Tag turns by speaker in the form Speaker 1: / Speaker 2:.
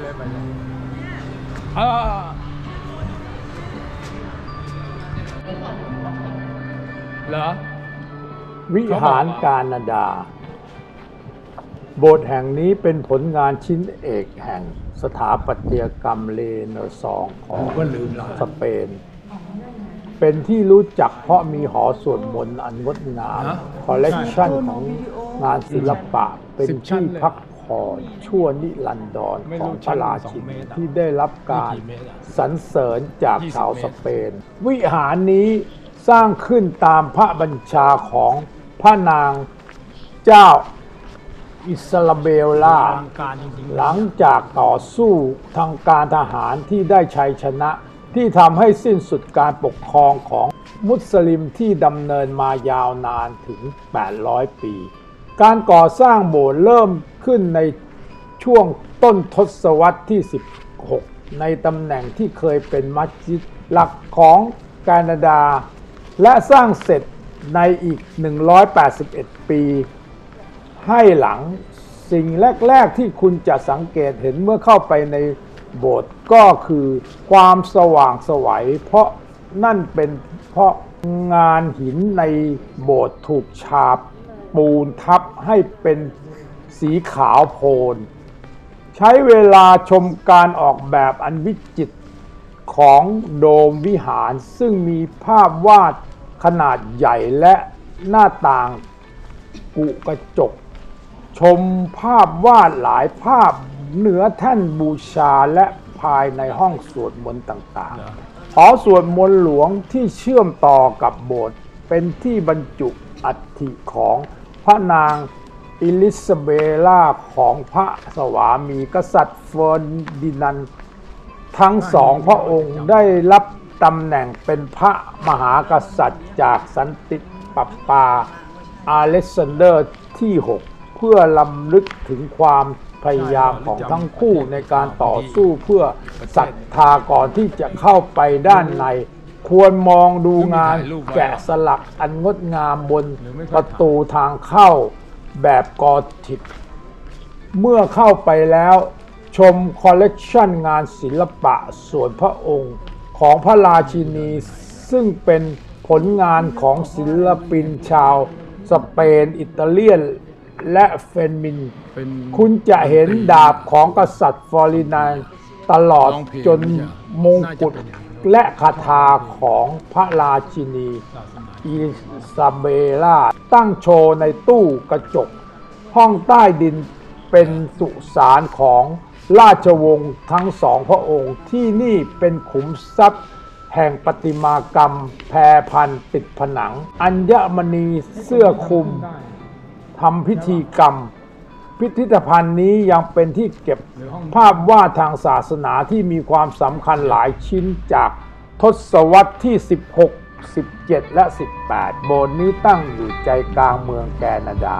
Speaker 1: เลยไปเลยเออเหรอ
Speaker 2: วิหารกานาดา โบสถ์แห่งนี้เป็นผลงานชิ้นเอกแห่งสถาปัตยกรรมเลเนซองของ
Speaker 1: ผมก็ลืมละ
Speaker 2: สเปน เป็นที่รู้จักเพราะมีหอสวดมนต์อันงดงาม คอลเลกชันของงานศิลปะเป็นที่พัก ผ่อนชั่วนิรันดรของพระราชินีที่ได้รับการสรรเสริญจากชาวสเปน วิหารนี้สร้างขึ้นตามพระบัญชาของพระนางเจ้าอิสลาเบลล่า
Speaker 1: อลังการจริงๆ
Speaker 2: หลังจากต่อสู้ทางการทหารที่ได้ชัยชนะ ที่ทำให้สิ้นสุดการปกครองของมุสลิมที่ดำเนินมายาวนานถึง 800 ปี การก่อสร้างโบสถ์เริ่มขึ้นในช่วงต้นทศวรรษที่ 16 ในตำแหน่งที่เคยเป็นมัสยิดหลักของแคนาดา และสร้างเสร็จในอีก 181 ปี ให้หลังสิ่งแรก ๆ ที่คุณจะสังเกตเห็นเมื่อเข้าไปในโบสถ์ก็คือความสว่างสวัย เพราะนั่นเป็นเพราะงานหินในโบสถ์ถูกฉาบ ปูนทับให้เป็นสีขาวโพลน ใช้เวลาชมการออกแบบอันวิจิตรของโดมวิหารซึ่งมีภาพวาดขนาดใหญ่และหน้าต่างกุกระจก ชมภาพวาดหลายภาพเหนือแท่นบูชาและภายในห้องสวดมนต์ต่างๆ หอสวดมนต์หลวงที่เชื่อมต่อกับโบสถ์เป็นที่บรรจุอัฐิของ พระนางอิซาเบลล่าและพระสวามีกษัตริย์เฟอร์ดินานด์ทั้งสองพระองค์ได้รับตำแหน่งเป็นพระมหากษัตริย์จากสันตะปาปาอาเลกซานเดอร์ที่ 6 เพื่อลำลึกถึงความพยายามของทั้งคู่ในการต่อสู้เพื่อศรัทธาก่อนที่จะเข้าไปด้านใน ควรมองดูงานแกะสลักอันงดงามบนประตูทางเข้าแบบกอธิกเมื่อเข้าไปแล้วชมคอลเลกชันงานศิลปะส่วนพระองค์ของพระราชินี ซึ่งเป็นผลงานของศิลปินชาว สเปน อิตาเลียน และเฟนมิน
Speaker 1: เป็น
Speaker 2: คุณจะเห็นดาบของกษัตริย์ฟลอรินานตลอด
Speaker 1: ร้องเพลง
Speaker 2: จนมงกุฎ และคาถาของพระราชินี
Speaker 1: ศาสนา
Speaker 2: อิซาเบล่า ตั้งโชว์ในตู้กระจก ห้องใต้ดินเป็นสุสานของราชวงศ์ทั้งสองพระองค์ที่นี่เป็นขุมทรัพย์แห่งประติมากรรมแพรพันติดผนัง อัญมณีเสื้อคลุมทำพิธีกรรม พิพิธภัณฑ์นี้ยังเป็นที่เก็บภาพวาดทางศาสนาที่มีความสำคัญหลายชิ้นจากทศวรรษที่ 16 17 และ 18 โบสถ์นี้ตั้งอยู่ใจกลางเมืองแคนาดา